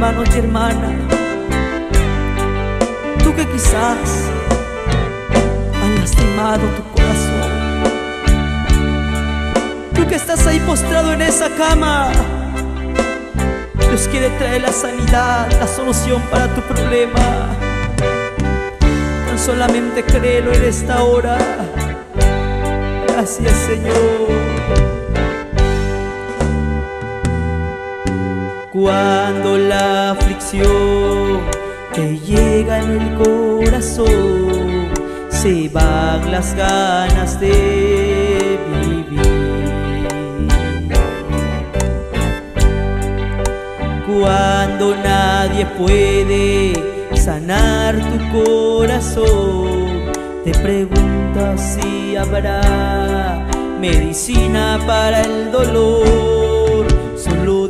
hermano y hermana, tú que quizás has lastimado tu corazón, tú que estás ahí postrado en esa cama, Dios quiere traer la sanidad, la solución para tu problema. Tan solamente créelo en esta hora. Gracias Señor. Cuando la aflicción te llega en el corazón, se van las ganas de vivir. Cuando nadie puede sanar tu corazón, te preguntas si habrá medicina para el dolor. Solo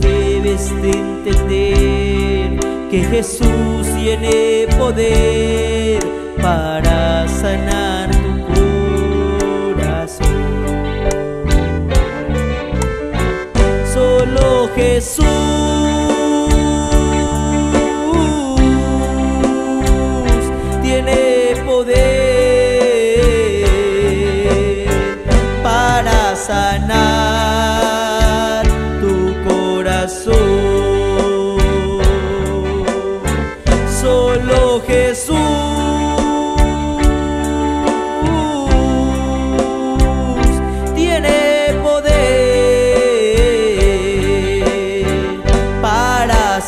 de entender que Jesús tiene poder para sanar tu corazón. Solo Jesús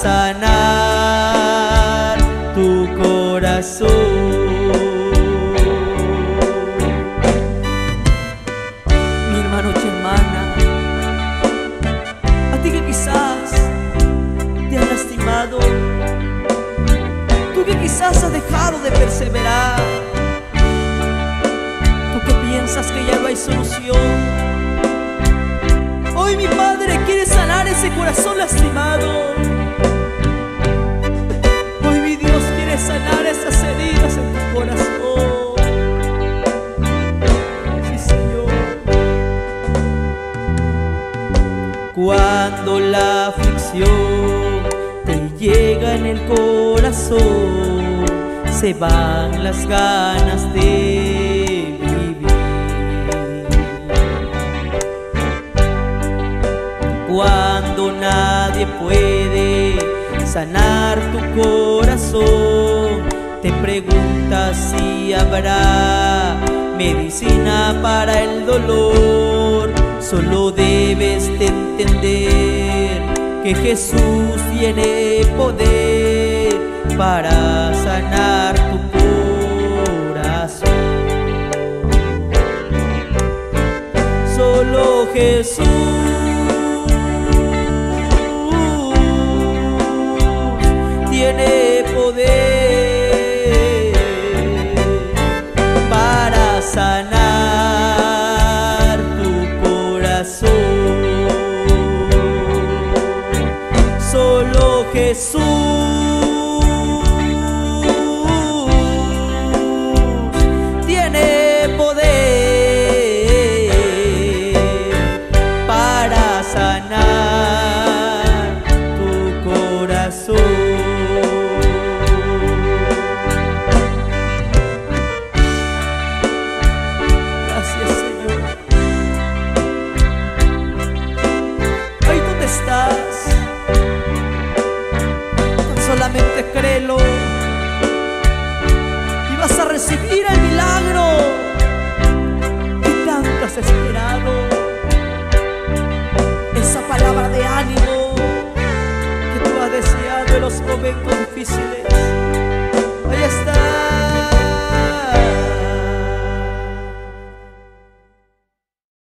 sanar tu corazón. Mi hermano y hermana, a ti que quizás te han lastimado, tú que quizás has dejado de perseverar, tú que piensas que ya no hay solución. Hoy mi Padre quiere sanar ese corazón lastimado. Sanar esas heridas en tu corazón. Cuando la aflicción te llega en el corazón, se van las ganas de vivir. Cuando nadie puede sanar tu corazón, te preguntas si habrá medicina para el dolor. Solo debes de entender que Jesús tiene poder para sanar tu corazón. Solo Jesús tiene poder para sanar tu corazón. Solo Jesús tanto has esperado. Esa palabra de ánimo que tú has deseado en los momentos difíciles.